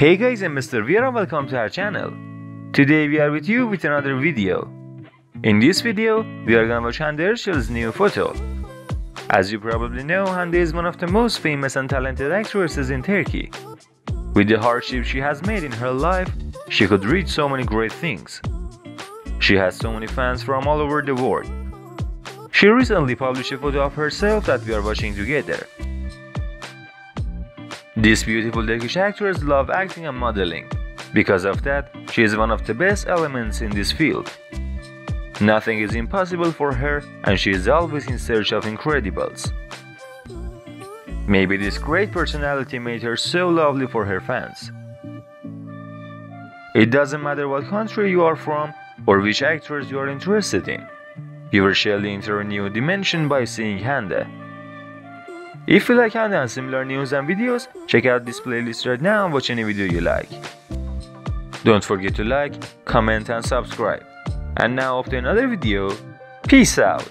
Hey guys, I'm Mr. VR and welcome to our channel. Today we are with you with another video. In this video, we are gonna watch Hande Erçel's new photo. As you probably know, Hande is one of the most famous and talented actresses in Turkey. With the hardship she has made in her life, she could reach so many great things. She has so many fans from all over the world. She recently published a photo of herself that we are watching together. This beautiful Turkish actress loves acting and modeling. Because of that, she is one of the best elements in this field. Nothing is impossible for her and she is always in search of incredibles. Maybe this great personality made her so lovely for her fans. It doesn't matter what country you are from or which actors you are interested in. You will surely enter a new dimension by seeing Hande. If you like Hande and similar news and videos, check out this playlist right now and watch any video you like. Don't forget to like, comment and subscribe. And now after another video, peace out!